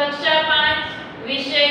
કક્ષા પાંચ વિષય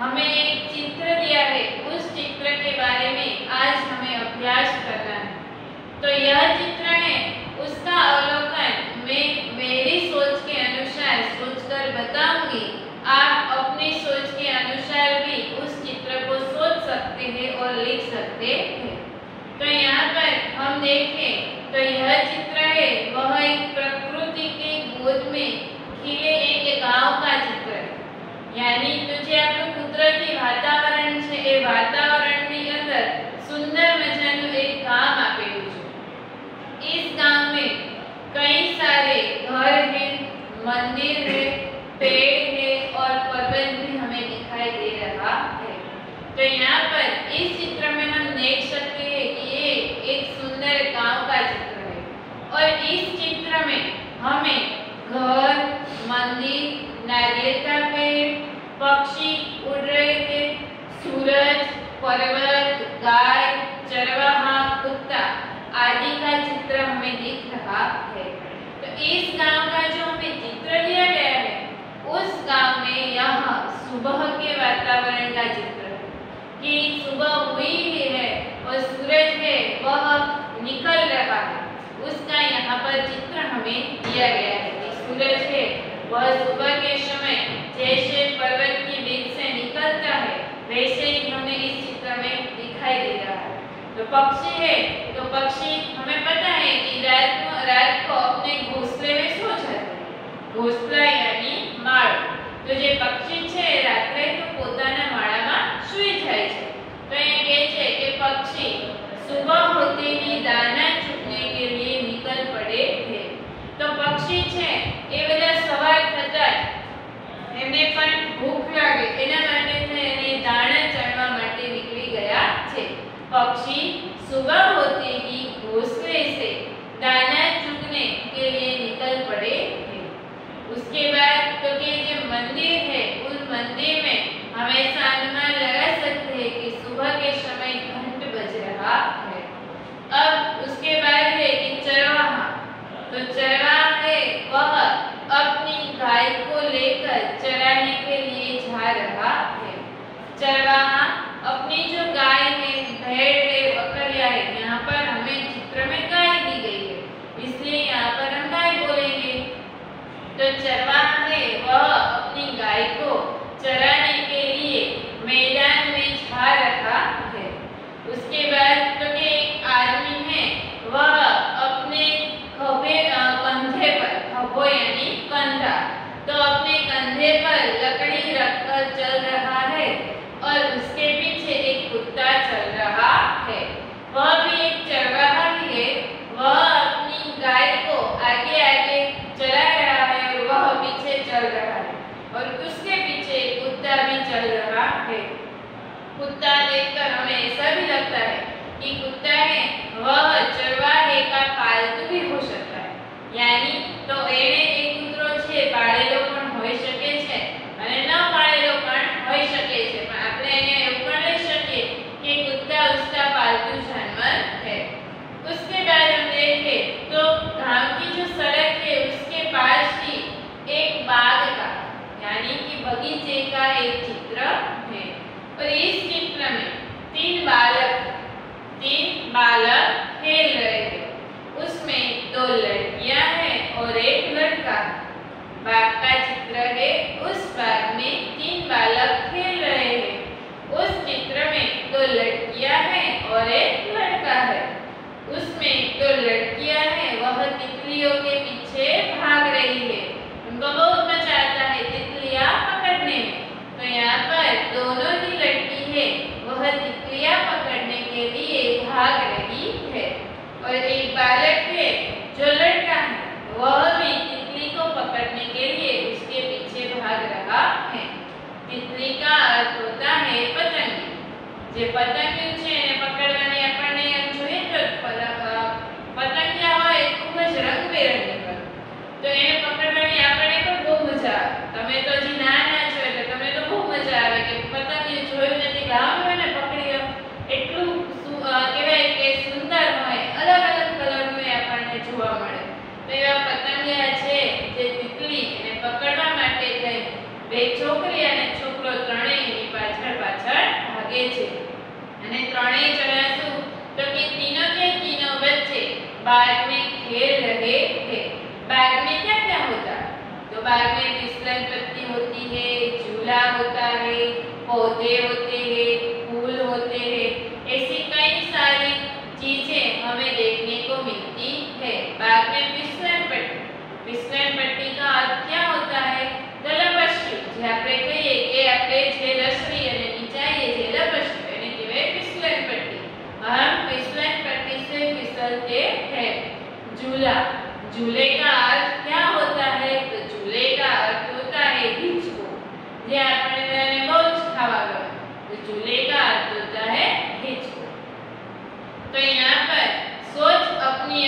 हमें एक चित्र दिया है। उस चित्र के बारे में आज हमें अभ्यास करना है। तो यह चित्र है। उसका अवलोकन मैं मेरी सोच के अनुसार सोचकर बताऊँगी। आप अपनी सोच के अनुसार भी उस चित्र को सोच सकते हैं और लिख सकते हैं। तो यहाँ पर हम देखें तो यह चित्र है। वह एक प्रकृति के गोद में खिले एक गाँव का चित्र है यानी तो જે આપણું કુદરતી વાતાવરણ છે એ વાતાવરણની અંદર સુંદર મજાનું એક ગામ આપેલું છે इस गांव में कई सारे घर हैं मंदिर है पेड़ है और पर्वत भी हमें दिखाई दे रहा है तो यहाँ पर इस चित्र में हम देख सकते हैं कि ये एक सुंदर गांव का चित्र है और इस चित्र में हमें घर मंदिर नारियल का पेड़ पक्षी उड़ रहे थे। सूरज, पर्वत, गाय चरवाहा कुत्ता आदि का चित्र हमें दिख रहा है। तो इस गाँव का जो हमें चित्र दिया गया है, उस गाँव में यह सुबह के वातावरण का चित्र है कि सुबह हुई ही है और सूरज है, वह निकल रहा है। उसका यहाँ पर चित्र हमें दिया गया है कि सूरज है, वह सुबह के समय जैसे पर्वत के बीच से निकलता है, वैसे ही हमें इस चित्र में दिखाई दे रहा है। तो पक्षी है तो पक्षी हमें पता है कि रात को रात को अपने घोंसले में सो जाते हैं। घोंसला यानी माळ તો જે પક્ષી છે રાત્રે તો પોતાના માળામાં સૂઈ જાય છે। તો એ કહે છે कि पक्षी सुबह होते ही दाना चुनने के लिए निकल पड़े थे तो पक्षी છે ये બધા સવાર कंधे पर लकड़ी रखकर चल रहा है और उसके पीछे एक कुत्ता चल रहा है। वह भी एक चरवाहा ही है। वह अपनी गाय को आगे आगे चला रहा है और वह पीछे चल रहा है और उसके पीछे एक कुत्ता भी चल रहा है। कुत्ता देखकर हमें ऐसा भी लगता है कि कुत्ता है। वह चरवाहे का पालतू भी हो सकता है। यानी तो એને बगीचे का एक चित्र है और इस चित्र में तीन बालक तीन बालक खेल रहे हैं उसमें दो लड़कियाँ हैं और एक लड़का। बाप का चित्र હતો તો એવા પતંગિયા છે જે દીકરી એને પકડવા માટે થઈ. બે છોકરી અને છોકરો ત્રણેયની પાછળ પાછળ ભાગે છે. અને ત્રણેય જણા શું તો કે તીનો કે તીનો બચ્ચે બાગ મે ખેર રહે હે बाग में क्या क्या होता तो बाग में फिसलन पत्ती होती है झूला होता है पौधे होते हैं फूल होते हैं ऐसी कई सारी चीजें हमें देख बाद में विसरण पट्टी। विसरण पट्टी का अर्थ क्या होता है? જલપશ્રી જે આપણે કહીએ કે આપણે જેલશ્રી અને નીચાઈએ જલપશ્રી એને કહેવાય વિસલન પટ્ટી हम विसलन पट्टी। से फिसलते हैं। झूला। झूले का अर्थ क्या होता है? तो झूले का अर्थ होता है हिचको જે આપણે બધાને બહુ જ ખાવા ગમે તો झूले का अर्थ होता है हिचको तो यहाँ पर सोच अपनी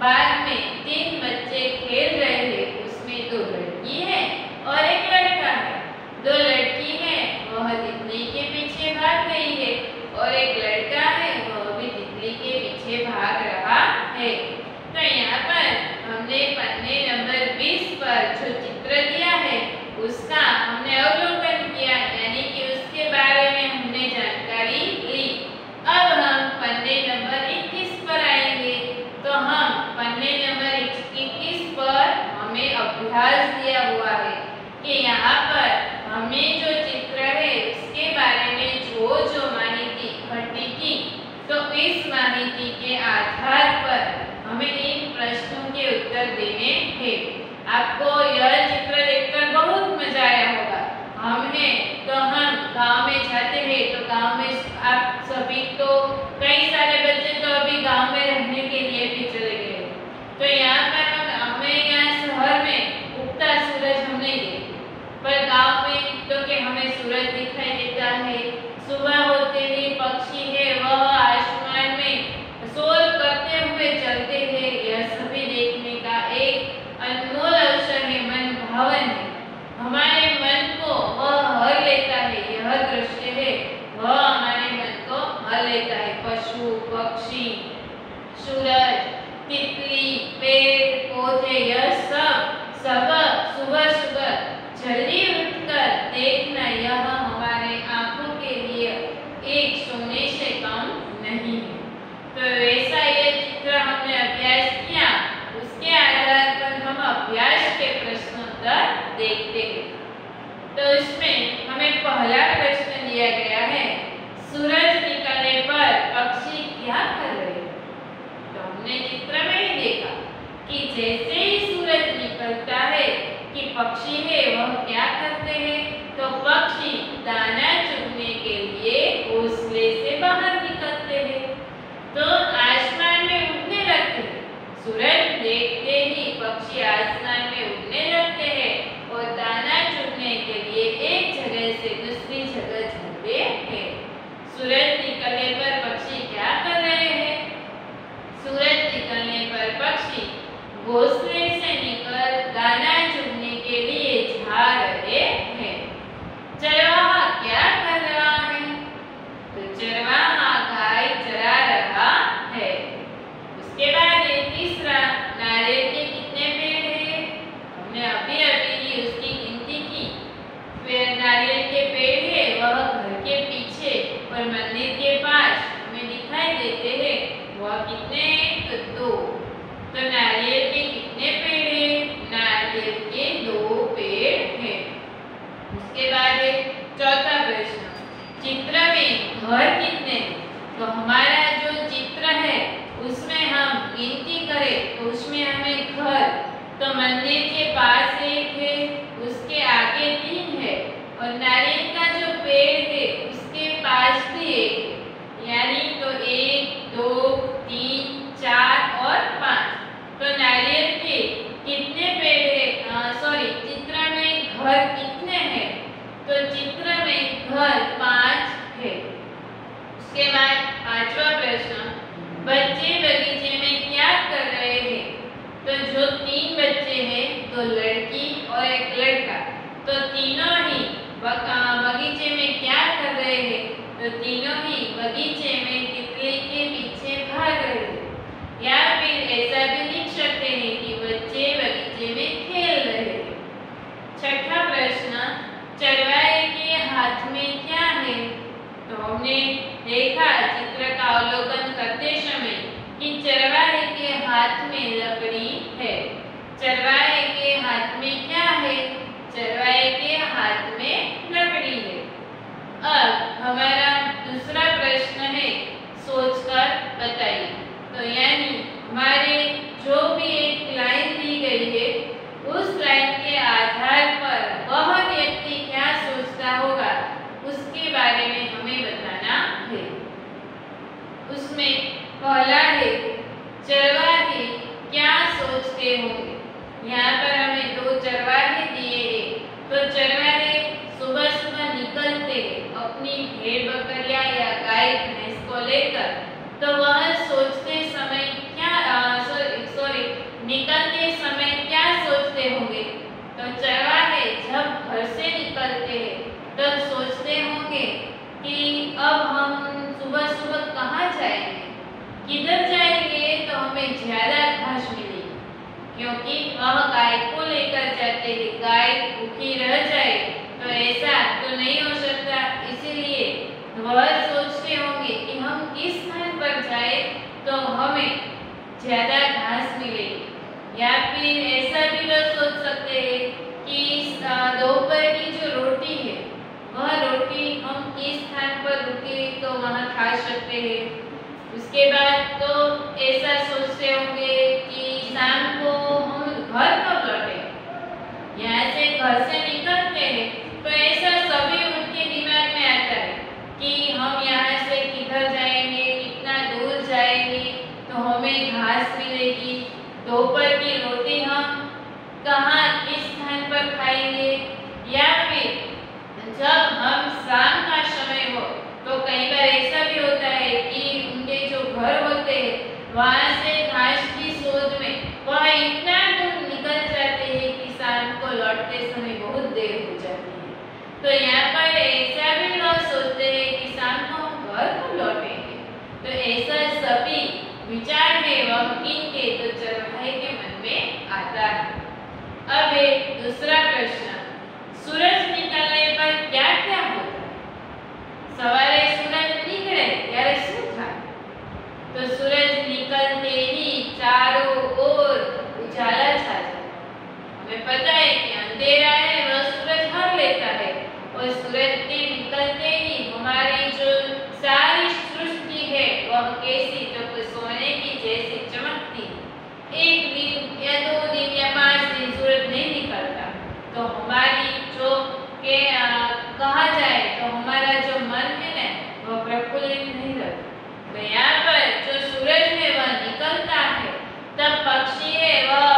Bye. Nari leiam दूसरा प्रश्न, सूरज निकलने पर क्या क्या होता સવારે सूरज निकले ત્યારે सूखा तो सूरज निकलते ही चारों ओर उजाला छा जाता हमें पता है कि अंधेरा है, वह सूरज भर लेता है, और सूरज के निकलते The Bakshi Eva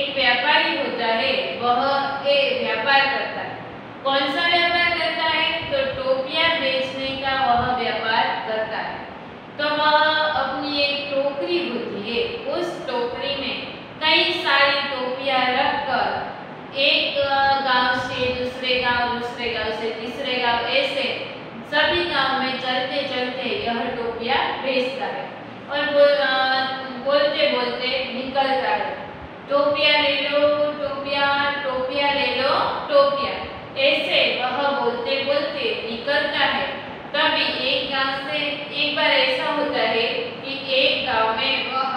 एक व्यापारी होता है, वह ए व्यापार करता है। कौन सा व्यापार करता है? तो टोपियाँ बेचने का वह व्यापार करता है। तो वह अपनी एक टोकरी होती है, उस टोकरी में कई सारी टोपियाँ रखकर एक गाँव से दूसरे गाँव दूसरे गाँव से तीसरे गाँव, ऐसे सभी गाँव में चलते चलते यह टोपियाँ बेचता है। और बोलते बोलते निकलता है। टोपिया ले लो, टोपिया टोपिया ले लो, टोपिया। ऐसे वह बोलते बोलते निकलता है। तभी एक गाँव से एक बार ऐसा होता है कि एक गाँव में वह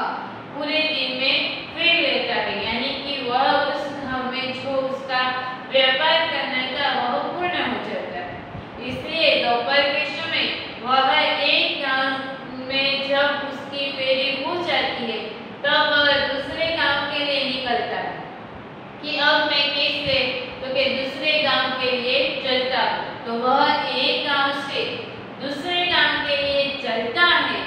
पूरे दिन में फिर रहता है। यानी कि वह उस गाँव में जो उसका व्यापार करने का वह पूर्ण हो जाता है। इसलिए दोपहर के समय वह एक गाँव में जब उसकी फेरी हो जाती है, तब के दूसरे गाँव के लिए चलता तो वह एक गाँव से दूसरे गाँव के लिए चलता है।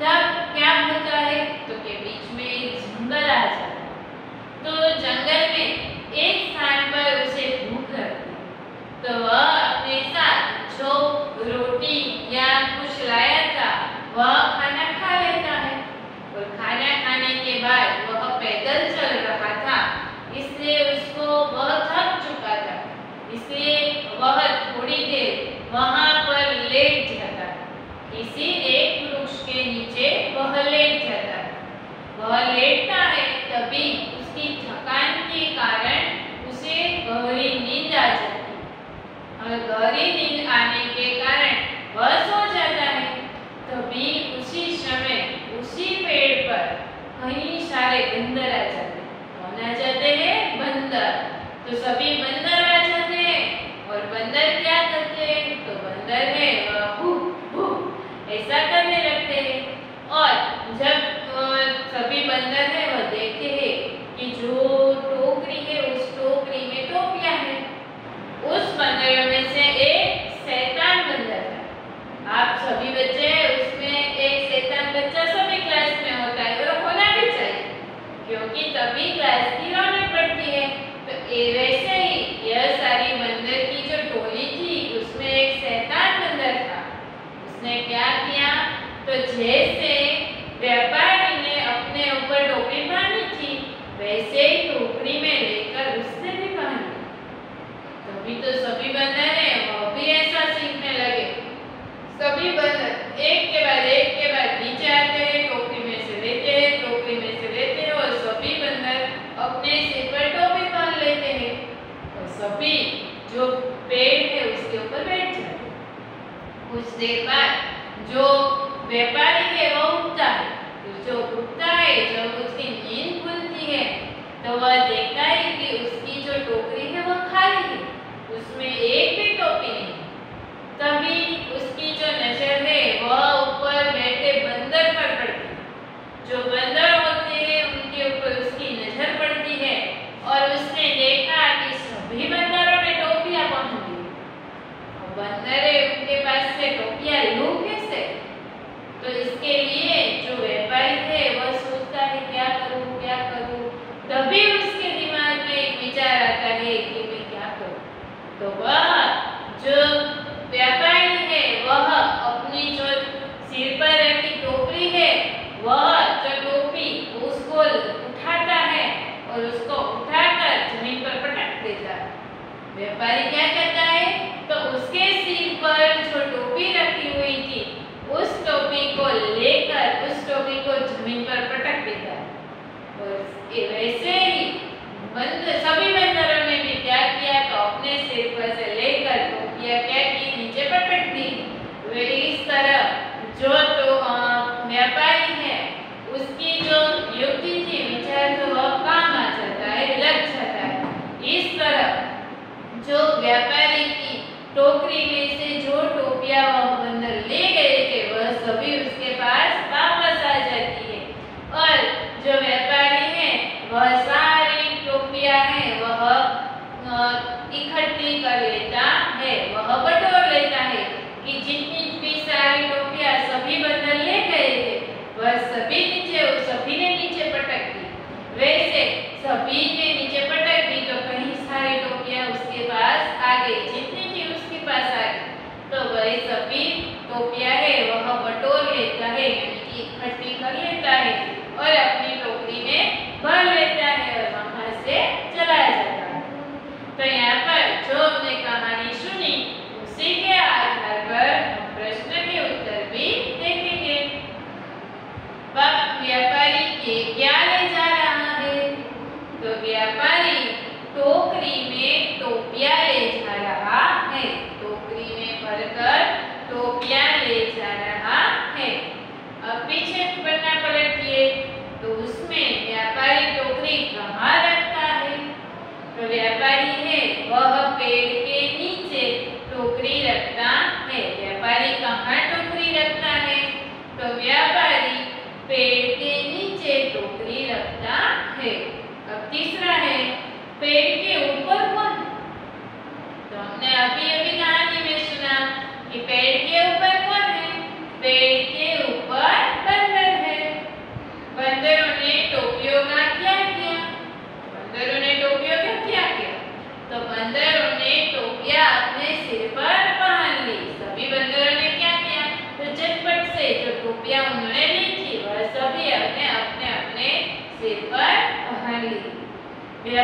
तब क्या होता है? तो के बीच में जंगल आ जाता तो जंगल में से वह थोड़ी देर वहाँ पर लेट जाता है। इसी एक वृक्ष के नीचे वह लेट जाता है। वह लेटता है तभी उसकी थकान के कारण उसे गहरी नींद आ जाती है। और गहरी नींद आने के कारण वह सो जाता है। तभी उसी समय उसी पेड़ पर कई सारे बंदर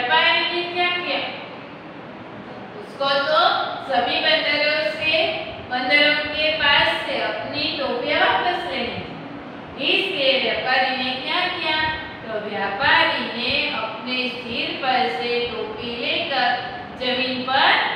क्या किया? उसको तो सभी बंदरों से, बंदरों के पास से अपनी टोपियाँ वापस लेनी इसलिए व्यापारी ने क्या किया? तो व्यापारी ने अपने सिर पर से टोपी लेकर ज़मीन पर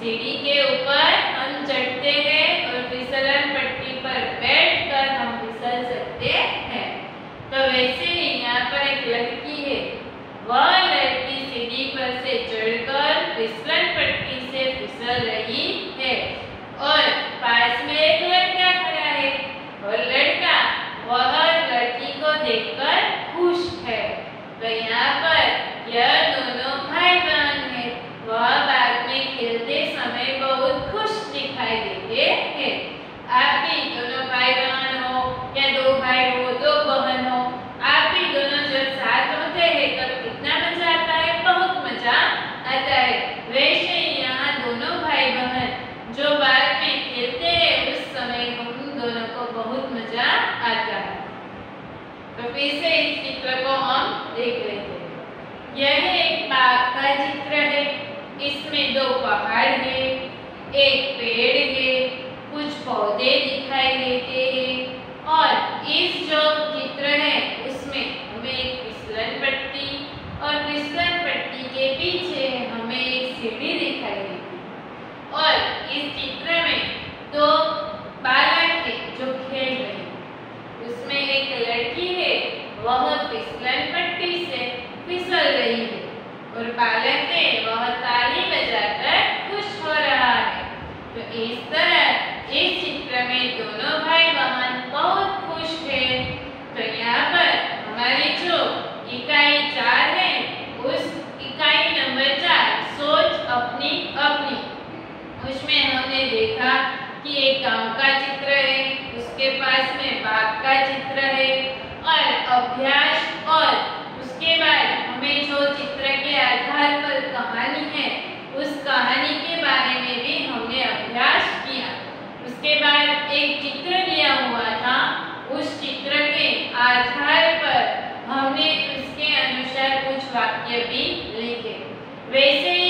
સીડી કે ઉપર का चित्र है इसमें दो पहाड़ है एक पेड़ है कुछ पौधे दिखाई देते का चित्र है और अभ्यास और उसके बाद हमें जो चित्र के आधार पर कहानी है, उस कहानी के बारे में भी हमने अभ्यास किया। उसके बाद एक चित्र लिया हुआ था, उस चित्र के आधार पर हमने उसके अनुसार कुछ वाक्य भी लिखे। वैसे ही